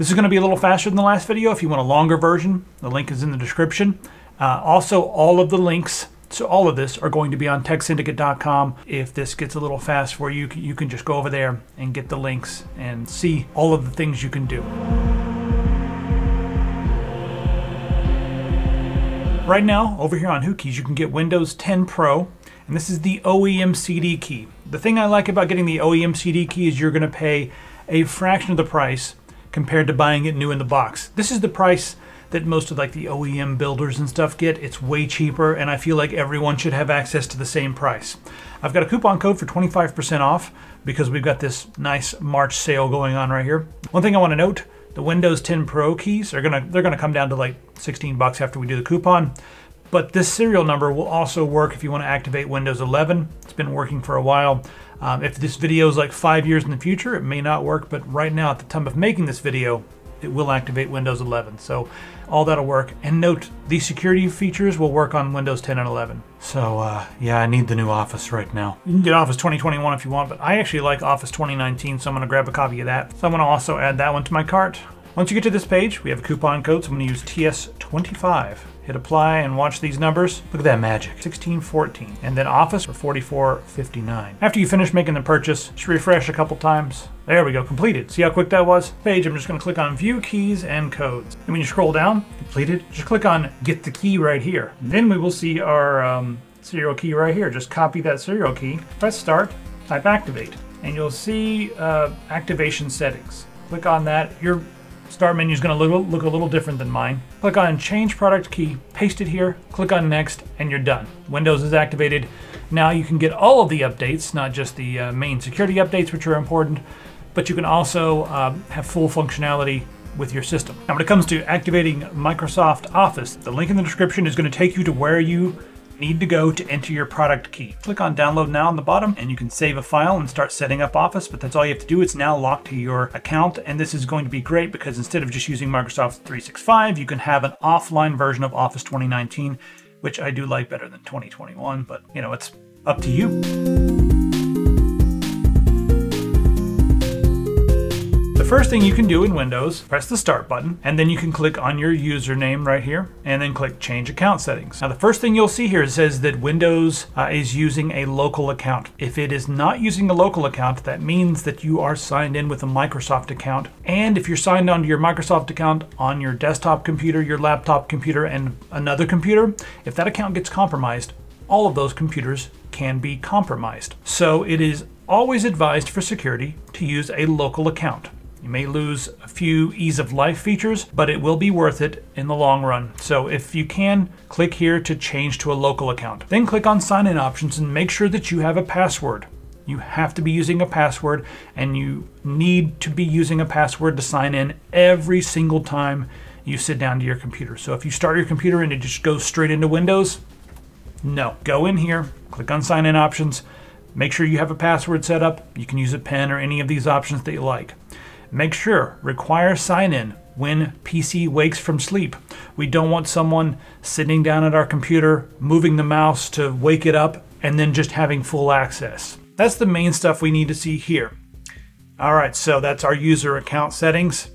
This is going to be a little faster than the last video. If you want a longer version, the link is in the description. Uh, also, all of the links to all of this are going to be on teksyndicate.com. If this gets a little fast for you, you can just go over there and get the links and see all of the things you can do. Right now, over here on Whokeys, you can get Windows 10 Pro, and this is the OEM CD key. The thing I like about getting the OEM CD key is you're going to pay a fraction of the price compared to buying it new in the box. This is the price that most of like the OEM builders and stuff get. It's way cheaper and I feel like everyone should have access to the same price. I've got a coupon code for 25% off because we've got this nice March sale going on right here. One thing I want to note, the Windows 10 Pro keys are gonna they're gonna come down to like 16 bucks after we do the coupon. But this serial number will also work if you want to activate Windows 11. It's been working for a while. Um, if this video is like five years in the future, it may not work, but right now at the time of making this video, it will activate Windows 11. So all that'll work. And note, these security features will work on Windows 10 and 11. So uh, yeah, I need the new Office right now. You can get Office 2021 if you want, but I actually like Office 2019, so I'm gonna grab a copy of that. So I'm gonna also add that one to my cart. Once you get to this page, we have a coupon code, so I'm gonna use TS25 hit apply and watch these numbers. Look at that magic, 1614. And then Office for 4459. After you finish making the purchase, just refresh a couple times. There we go, completed. See how quick that was? Page, I'm just gonna click on View Keys and Codes. And when you scroll down, completed, just click on Get the Key right here. Then we will see our um, serial key right here. Just copy that serial key, press Start, type Activate. And you'll see uh, activation settings. Click on that. Your Start menu is going to look, a little different than mine. Click on Change Product Key, paste it here, click on Next, and you're done. Windows is activated. Now you can get all of the updates, not just the uh, main security updates, which are important, but you can also uh, have full functionality with your system. Now when it comes to activating Microsoft Office, the link in the description is going to take you to where you need to go to enter your product key. Click on download now on the bottom and you can save a file and start setting up Office, but that's all you have to do. It's now locked to your account and this is going to be great because instead of just using Microsoft 365, you can have an offline version of Office 2019, which I do like better than 2021, but you know, it's up to you. The first thing you can do in Windows, press the Start button, and then you can click on your username right here, and then click Change Account Settings. Now the first thing you'll see here says that Windows uh, is using a local account. If it is not using a local account, that means that you are signed in with a Microsoft account. And if you're signed on to your Microsoft account on your desktop computer, your laptop computer, and another computer, if that account gets compromised, all of those computers can be compromised. So it is always advised for security to use a local account. You may lose a few ease of life features, but it will be worth it in the long run. So if you can, click here to change to a local account. Then click on sign in options and make sure that you have a password. You have to be using a password and you need to be using a password to sign in every single time you sit down to your computer. So if you start your computer and it just goes straight into Windows, no. Go in here, click on sign in options, make sure you have a password set up. You can use a pen or any of these options that you like. Make sure, require sign in when PC wakes from sleep. We don't want someone sitting down at our computer, moving the mouse to wake it up, and then just having full access. That's the main stuff we need to see here. All right, so that's our user account settings.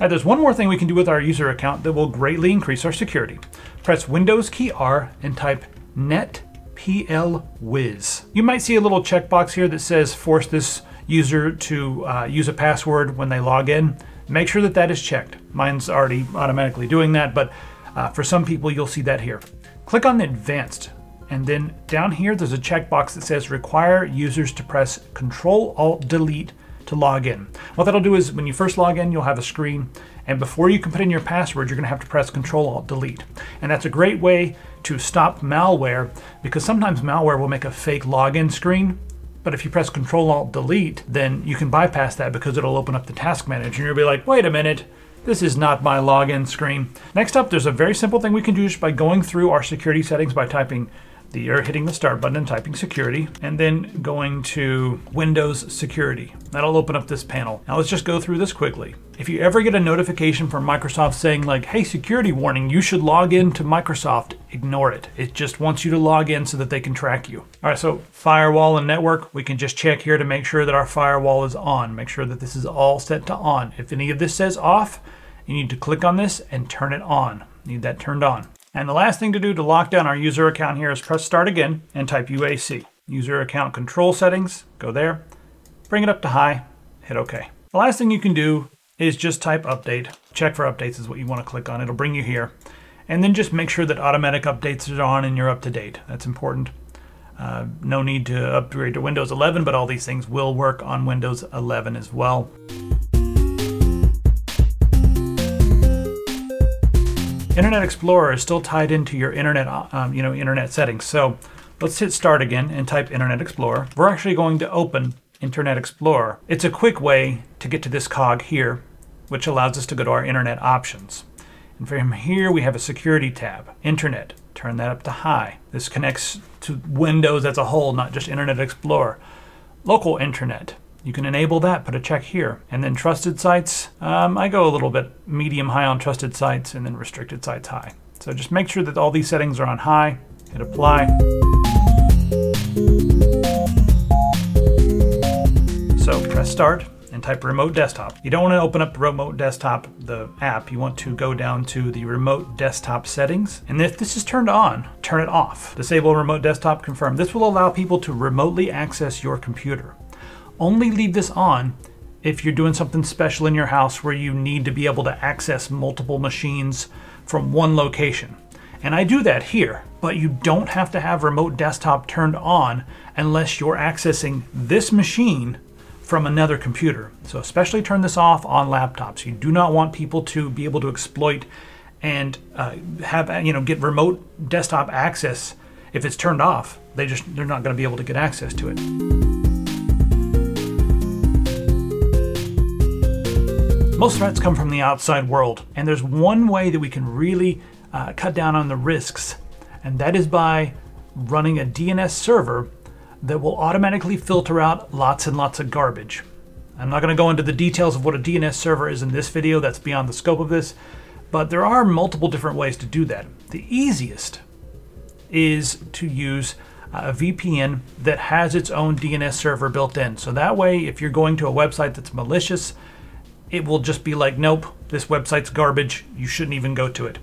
Now there's one more thing we can do with our user account that will greatly increase our security. Press Windows key R and type net PL netplwiz. You might see a little checkbox here that says force this user to uh, use a password when they log in, make sure that that is checked. Mine's already automatically doing that, but uh, for some people you'll see that here. Click on Advanced, and then down here there's a checkbox that says require users to press Control Alt Delete to log in. What that'll do is when you first log in, you'll have a screen, and before you can put in your password, you're gonna have to press Control Alt Delete. And that's a great way to stop malware because sometimes malware will make a fake login screen but if you press Control Alt Delete, then you can bypass that because it'll open up the task manager and you'll be like, wait a minute, this is not my login screen. Next up, there's a very simple thing we can do just by going through our security settings by typing the or hitting the start button and typing security, and then going to Windows Security. That'll open up this panel. Now let's just go through this quickly. If you ever get a notification from Microsoft saying like, hey, security warning, you should log in to Microsoft, ignore it. It just wants you to log in so that they can track you. All right, so firewall and network, we can just check here to make sure that our firewall is on. Make sure that this is all set to on. If any of this says off, you need to click on this and turn it on. Need that turned on. And the last thing to do to lock down our user account here is press start again and type UAC. User account control settings, go there, bring it up to high, hit OK. The last thing you can do is just type update. Check for updates is what you want to click on. It'll bring you here. And then just make sure that automatic updates are on and you're up to date. That's important. Uh, no need to upgrade to Windows 11, but all these things will work on Windows 11 as well. Internet Explorer is still tied into your internet, um, you know, internet settings. So let's hit start again and type Internet Explorer. We're actually going to open Internet Explorer. It's a quick way to get to this cog here, which allows us to go to our internet options. And from here, we have a security tab, Internet. Turn that up to high. This connects to Windows as a whole, not just Internet Explorer. Local Internet. You can enable that, put a check here. And then trusted sites, um, I go a little bit medium high on trusted sites and then restricted sites high. So just make sure that all these settings are on high, hit apply. So press start and type remote desktop. You don't want to open up remote desktop, the app. You want to go down to the remote desktop settings. And if this is turned on, turn it off. Disable remote desktop confirm. This will allow people to remotely access your computer. Only leave this on if you're doing something special in your house where you need to be able to access multiple machines from one location. And I do that here, but you don't have to have remote desktop turned on unless you're accessing this machine from another computer. So especially turn this off on laptops. You do not want people to be able to exploit and uh, have you know get remote desktop access if it's turned off. They just they're not going to be able to get access to it. Most threats come from the outside world, and there's one way that we can really uh, cut down on the risks, and that is by running a DNS server that will automatically filter out lots and lots of garbage. I'm not going to go into the details of what a DNS server is in this video, that's beyond the scope of this, but there are multiple different ways to do that. The easiest is to use a VPN that has its own DNS server built in. So that way, if you're going to a website that's malicious, it will just be like, nope, this website's garbage. You shouldn't even go to it.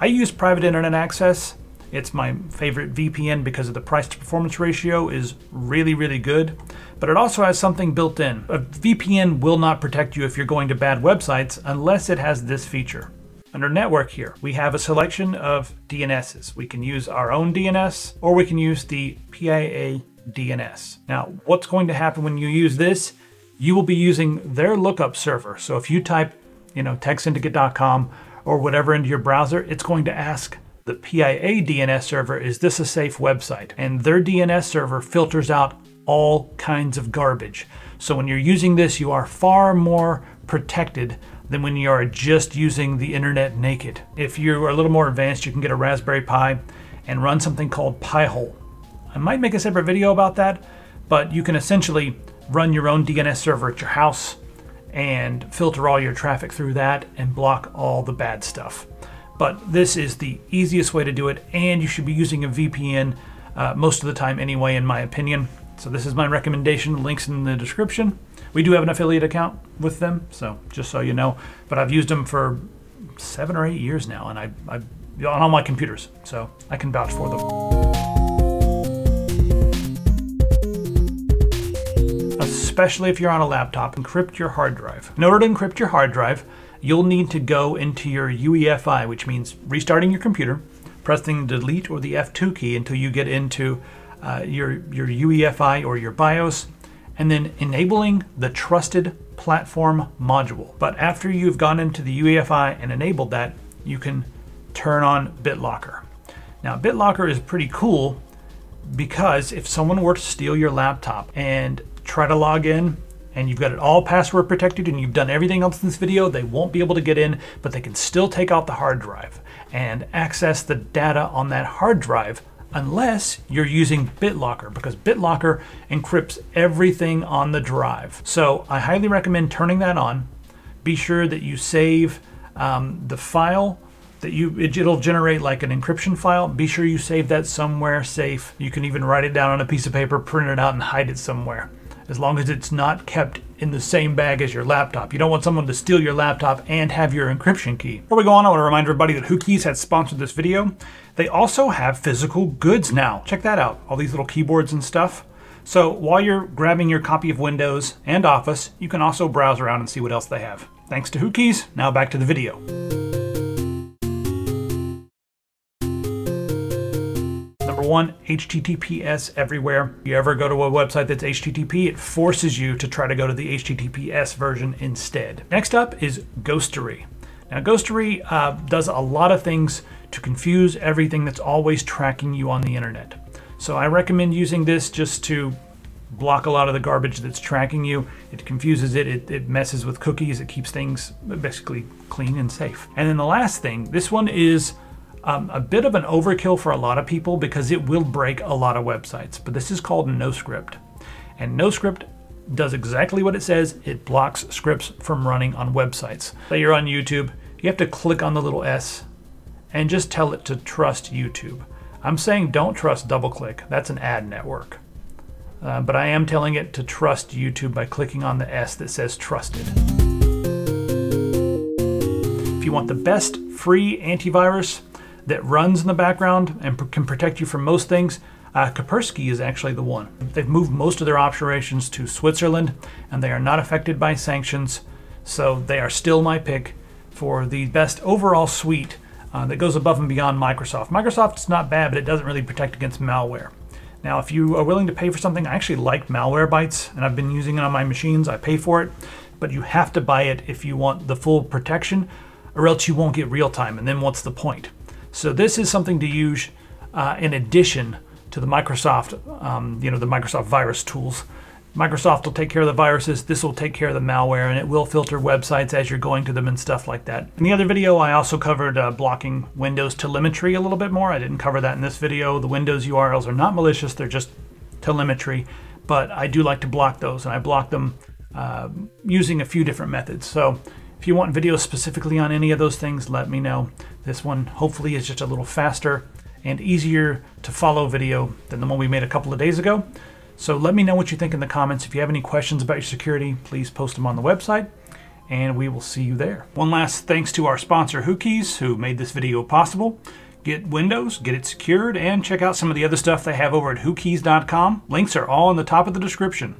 I use private internet access. It's my favorite VPN because of the price to performance ratio is really, really good. But it also has something built in. A VPN will not protect you if you're going to bad websites unless it has this feature. Under network here, we have a selection of DNSs. We can use our own DNS or we can use the PIA DNS. Now, what's going to happen when you use this you will be using their lookup server. So if you type, you know, teksyndicate.com or whatever into your browser, it's going to ask the PIA DNS server, is this a safe website? And their DNS server filters out all kinds of garbage. So when you're using this, you are far more protected than when you are just using the internet naked. If you are a little more advanced, you can get a Raspberry Pi and run something called Pi-hole. I might make a separate video about that, but you can essentially run your own DNS server at your house and filter all your traffic through that and block all the bad stuff. But this is the easiest way to do it, and you should be using a VPN uh, most of the time anyway, in my opinion. So this is my recommendation. Links in the description. We do have an affiliate account with them, so just so you know. But I've used them for seven or eight years now, and I, I on all my computers, so I can vouch for them. Especially if you're on a laptop, encrypt your hard drive. In order to encrypt your hard drive, you'll need to go into your UEFI, which means restarting your computer, pressing the delete or the F2 key until you get into uh, your, your UEFI or your BIOS, and then enabling the trusted platform module. But after you've gone into the UEFI and enabled that, you can turn on BitLocker. Now, BitLocker is pretty cool because if someone were to steal your laptop and try to log in and you've got it all password protected and you've done everything else in this video, they won't be able to get in, but they can still take out the hard drive and access the data on that hard drive unless you're using BitLocker because BitLocker encrypts everything on the drive. So I highly recommend turning that on. Be sure that you save um, the file that you it, will generate like an encryption file. Be sure you save that somewhere safe. You can even write it down on a piece of paper, print it out, and hide it somewhere. As long as it's not kept in the same bag as your laptop. You don't want someone to steal your laptop and have your encryption key. Before we go on, I want to remind everybody that Whokeys has sponsored this video. They also have physical goods now. Check that out. All these little keyboards and stuff. So while you're grabbing your copy of Windows and Office, you can also browse around and see what else they have. Thanks to Whokeys, now back to the video. One, HTTPS everywhere. If you ever go to a website that's HTTP, it forces you to try to go to the HTTPS version instead. Next up is Ghostery. Now, Ghostery uh, does a lot of things to confuse everything that's always tracking you on the internet. So I recommend using this just to block a lot of the garbage that's tracking you. It confuses it, it, it, messes with cookies, it keeps things basically clean and safe. And then the last thing, this one is um, a bit of an overkill for a lot of people because it will break a lot of websites, but this is called NoScript. And NoScript does exactly what it says. It blocks scripts from running on websites. Say you're on YouTube, you have to click on the little S and just tell it to trust YouTube. I'm saying don't trust DoubleClick. That's an ad network. Uh, but I am telling it to trust YouTube by clicking on the S that says trusted. If you want the best free antivirus, that runs in the background and can protect you from most things, uh, Kaspersky is actually the one. They've moved most of their operations to Switzerland and they are not affected by sanctions, so they are still my pick for the best overall suite uh, that goes above and beyond Microsoft. Microsoft is not bad, but it doesn't really protect against malware. Now, if you are willing to pay for something, I actually like Malwarebytes and I've been using it on my machines. I pay for it, but you have to buy it if you want the full protection, or else you won't get real time. And then what's the point? So this is something to use uh, in addition to the Microsoft, um, you know, the Microsoft virus tools. Microsoft will take care of the viruses, this will take care of the malware, and it will filter websites as you're going to them and stuff like that. In the other video, I also covered uh, blocking Windows telemetry a little bit more. I didn't cover that in this video. The Windows URLs are not malicious, they're just telemetry, but I do like to block those, and I block them uh, using a few different methods. So if you want videos specifically on any of those things, let me know. This one hopefully is just a little faster and easier to follow video than the one we made a couple of days ago. So let me know what you think in the comments. If you have any questions about your security, please post them on the website and we will see you there. One last thanks to our sponsor Whokeys who made this video possible. Get Windows, get it secured, and check out some of the other stuff they have over at whokeys.com. Links are all in the top of the description.